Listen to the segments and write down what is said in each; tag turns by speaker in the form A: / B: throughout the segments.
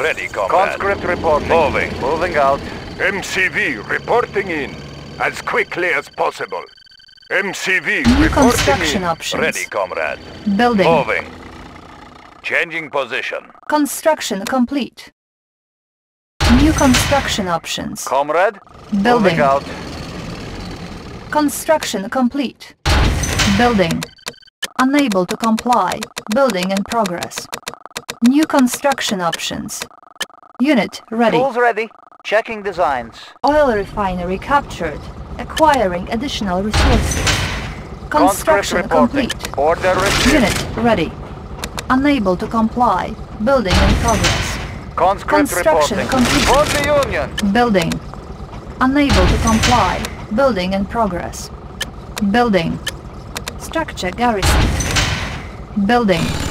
A: Ready, comrade.
B: Conscript reporting.
A: Moving.
B: Moving out.
C: MCV reporting in as quickly as possible. MCV
D: New
C: reporting
D: construction
C: in.
D: options.
A: Ready, comrade.
D: Building.
A: Moving. Changing position.
D: Construction complete. New construction options.
B: Comrade.
D: Building.
B: Moving out.
D: Construction complete. Building. Unable to comply. Building in progress. New construction options. Unit ready.
B: Tools ready. Checking designs.
D: Oil refinery captured. Acquiring additional resources. Construction complete.
B: Order received.
D: Unit ready. Unable to comply. Building in progress.
B: Conscript
D: Construction
B: reporting.
D: complete.
B: For the Union.
D: Building. Unable to comply. Building in progress. Building. Structure garrison. Building.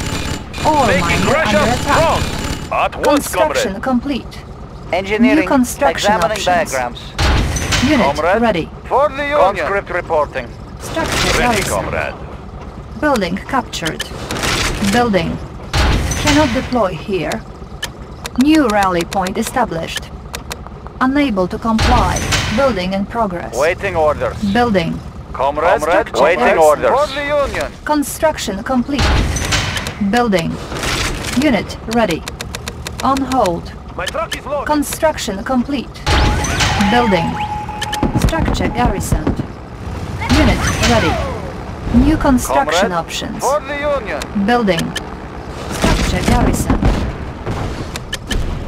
D: Ore
A: Making
D: miner
A: Russia
D: under attack.
A: At once,
D: Construction
A: comrade.
D: complete.
B: Engineering.
D: New construction
B: Examining
D: options.
B: diagrams.
D: Unit
B: Comrade.
D: ready.
B: For the Union. Conscript reporting.
D: Structure
A: Ready,
D: garrison.
A: comrade.
D: Building captured. Building. Cannot deploy here. New rally point established. Unable to comply. Building in progress.
B: Waiting orders.
D: Building.
B: Comrade.
D: Structure
B: Waiting
D: garrison.
B: orders. For the Union.
D: Construction complete. Building. Unit ready. On hold.
A: My truck is loaded.
D: Construction complete. Building. Structure garrisoned. Unit ready. New construction
B: Comrade.
D: options.
B: For the Union.
D: Building. Structure garrisoned.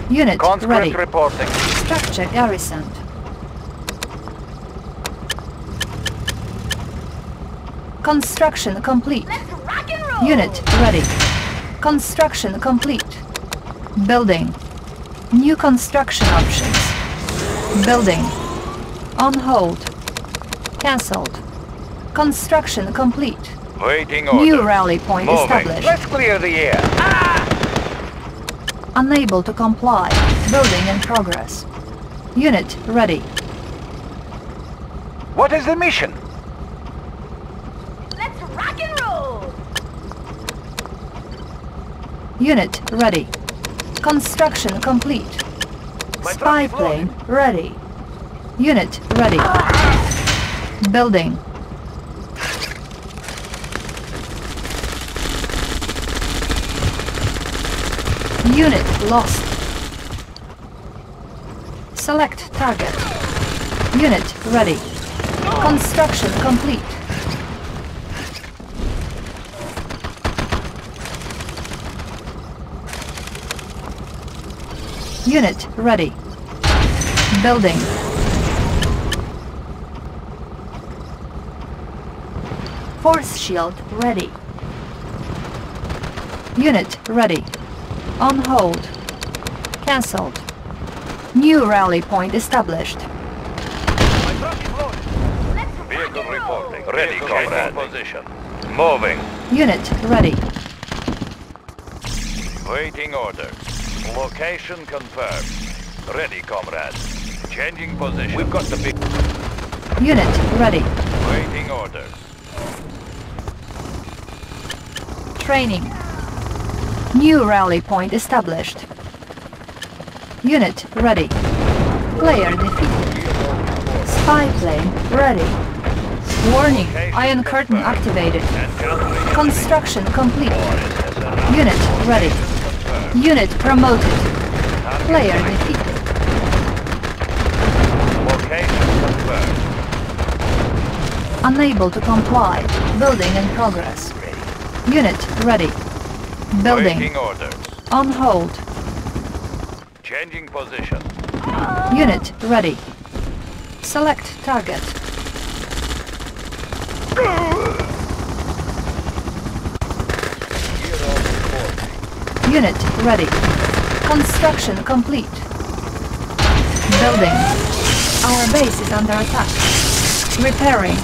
D: Unit
B: Conscript
D: ready.
B: reporting.
D: Structure garrisoned. Construction complete. Unit ready. Construction complete. Building. New construction options. Building. On hold. Cancelled. Construction complete.
A: Waiting order.
D: New rally point
A: Moving.
D: established.
B: Let's clear the air.
D: Unable to comply. Building in progress. Unit ready.
B: What is the mission?
D: Unit ready. Construction complete. Spy
A: truck is loaded.
D: plane ready. Unit ready. Building. Unit lost. Select target. Unit ready. Construction complete. Unit ready. Building. Force shield ready. Unit ready. On hold. Cancelled. New rally point established.
A: My truck is loaded. Vehicle reporting. Ready, comrade. Position. Moving.
D: Unit ready.
A: Waiting order. Location confirmed. Ready, comrades. Changing position. We've got the big...
D: Unit ready.
A: Waiting orders.
D: Training. New rally point established. Unit ready. Player defeated. Spy plane ready. Warning, Iron Curtain activated. Construction complete. Unit ready. Unit promoted. Player defeated.
A: Location confirmed.
D: Unable to comply. Building in progress. Unit ready. Building. On hold.
A: Changing position.
D: Unit ready. Select target. Unit ready. Construction complete. Building. Our base is under attack. Repairing.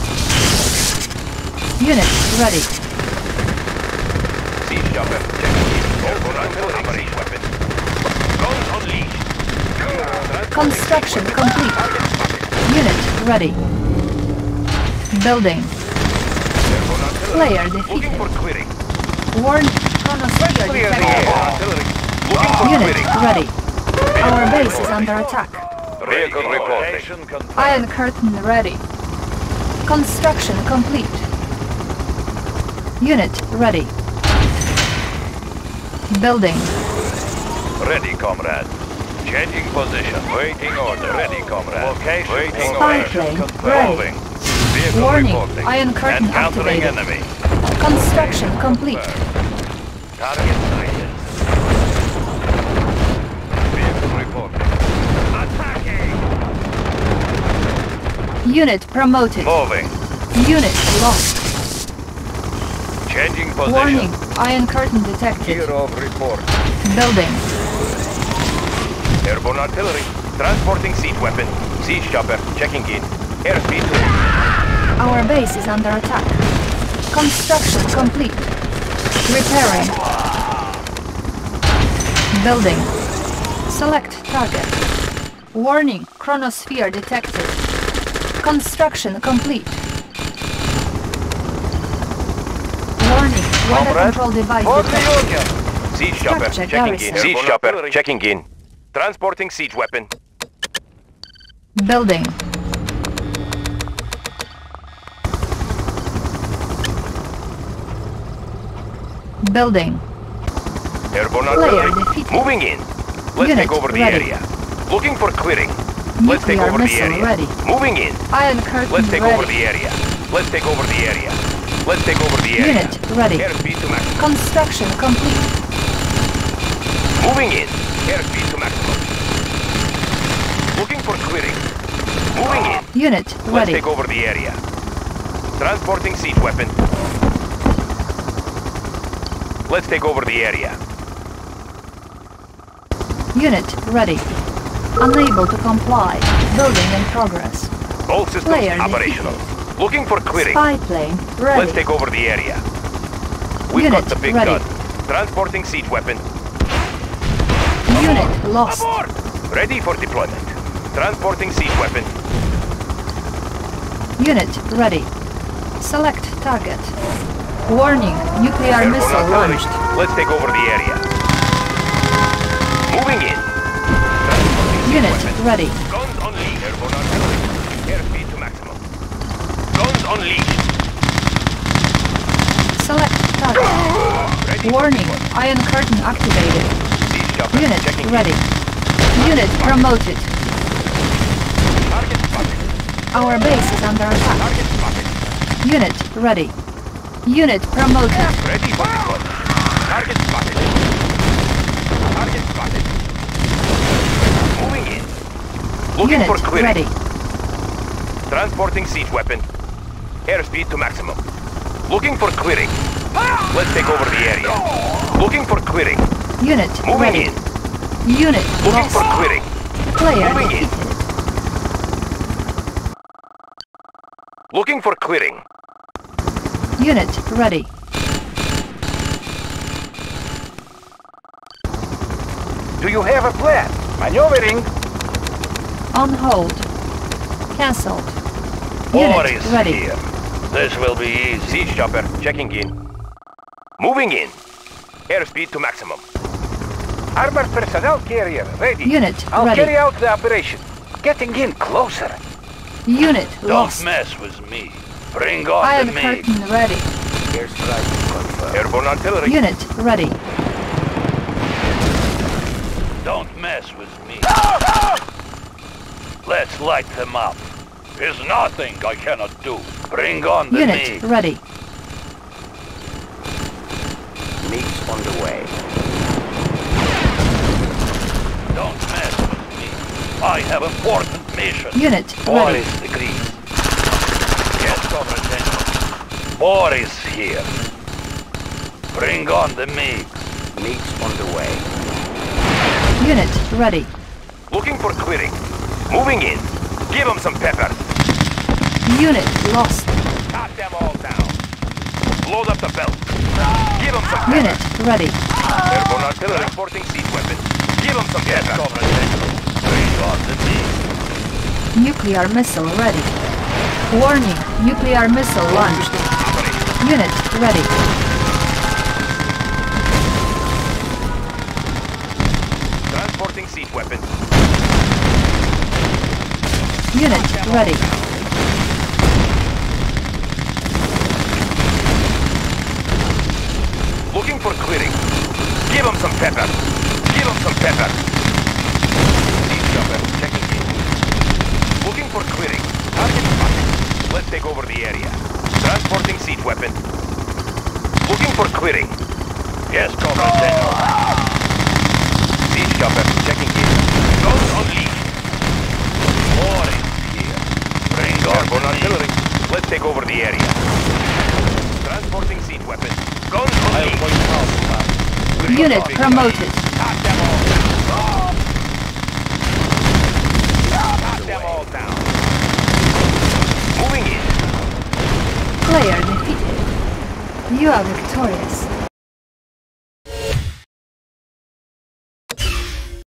D: Unit ready.
A: Siege chopper. Careful artillery weapon. Guns unleashed.
D: Construction complete. Unit ready. Building. Player defeated.
A: for clearing.
D: Warn chronosphere
B: Clear the air.
A: Artillery.
D: Unit ready. Our base is under attack.
A: Vehicle reporting.
D: Iron Curtain ready. Construction complete. Unit ready. Building.
A: Ready, comrade. Changing position. Waiting order. Ready, comrade. Location. Waiting
D: Spy
A: order.
D: plane
A: Moving.
D: ready.
A: Vehicle
D: Warning,
A: reporting.
D: Iron Curtain
A: Encountering
D: activated.
A: enemy.
D: Construction complete.
A: Target sighted. Vehicle reporting. Attacking!
D: Unit promoted.
A: Moving.
D: Unit lost.
A: Changing position.
D: Warning, Iron Curtain detected.
A: of report.
D: Building.
A: Airborne artillery. Transporting siege weapon. Siege chopper. Checking in. Airspeed.
D: Our base is under attack. Construction complete. Repairing. Building. Select target. Warning, chronosphere detected. Construction complete. Warning, weather
B: Comrade,
D: control device detected.
A: Siege chopper. Checking
D: garrison.
A: in. Siege chopper. Checking in. Transporting siege weapon.
D: Building. Building.
A: Airborne
D: Player
A: artillery. Moving in. Let's
D: Unit
A: take over the
D: ready.
A: area. Looking for clearing. Let's take over the area.
D: ready.
A: Moving in.
D: Iron curtain
A: Let's take
D: ready.
A: over the area. Let's take over the area. Let's take over the area.
D: Unit ready.
A: Airspeed to maximum.
D: Construction complete.
A: Moving in. Airspeed to maximum. Looking for clearing. Moving in.
D: Unit ready.
A: Let's take over the area. Transporting siege weapon. Let's take over the area.
D: Unit ready. Unable to comply. Building in progress.
A: All systems
D: Player
A: operational. Looking for clearing.
D: Spy plane ready.
A: Let's take over the area. We've
D: Unit
A: got the big
D: ready.
A: gun. Transporting siege weapon.
D: Unit lost.
A: Aboard! Ready for deployment. Transporting siege weapon.
D: Unit ready. Select target. Warning, nuclear
A: Airborne
D: missile launched.
A: Let's take over the area. Moving in.
D: Unit ready.
A: Guns unleashed. Airborne artillery. Airspeed to maximum. Guns unleashed.
D: Select target. Warning, iron curtain activated. Unit ready. Unit promoted. Our base is under attack. Unit ready. Unit promoted.
A: Ready for deployment. Target spotted. Target spotted. Moving in. Looking
D: Unit
A: for clearing.
D: ready.
A: Transporting siege weapon. Airspeed to maximum. Looking for clearing. Let's take over the area. Looking for clearing.
D: Unit
A: Moving
D: ready.
A: in.
D: Unit
A: Looking
D: lost.
A: for clearing.
D: Player
A: moving in. Looking for clearing.
D: Unit ready.
B: Do you have a plan? Maneuvering.
D: On hold. Cancelled. Unit
A: is
D: ready.
A: here. This will be easy. Siege chopper checking in. Moving in. Airspeed to maximum.
B: Armored personnel carrier ready.
D: Unit
B: I'll
D: ready.
B: carry out the operation. Getting in closer.
D: Unit Don't lost.
A: Don't mess with me. Bring on
D: Iron curtain ready.
A: Airborne artillery.
D: Unit ready.
A: Don't mess with me. Let's light them up. There's nothing I cannot do. Bring on the
D: Unit
A: MiG.
D: ready.
B: Meets on the way.
A: Don't mess with me. I have important mission.
D: Unit
A: War
D: ready.
A: is agreed. Yes, Comrade General. War is here. Bring on the MiG.
B: Meets on the way.
D: Unit ready.
A: Looking for clearing. Moving in. Give them some pepper.
D: Unit lost.
A: Cut them all down. Load up the belt. Give them some pepper.
D: Unit ready.
A: Airborne artillery reporting siege weapon. Give them some yes, pepper. Comrade General. Bring on the MiG.
D: Nuclear missile ready. Warning, nuclear missile launched. Unit ready.
A: Transporting siege weapon.
D: Unit ready.
A: Looking for clearing. Give him some pepper. Give him some pepper. Siege chopper, checking in. Looking for clearing. Target spotted. Let's take over the area. Transporting siege weapon. Looking for clearing. Yes, Cobra General. Siege chopper, checking in. Guns unleashed. Orange here. Bring on artillery. Let's take over the area. Transporting siege weapon. Guns unleashed.
D: Unit promoted.
A: Knock them all down. Knock them all down. Moving in.
D: Player defeated. You are victorious.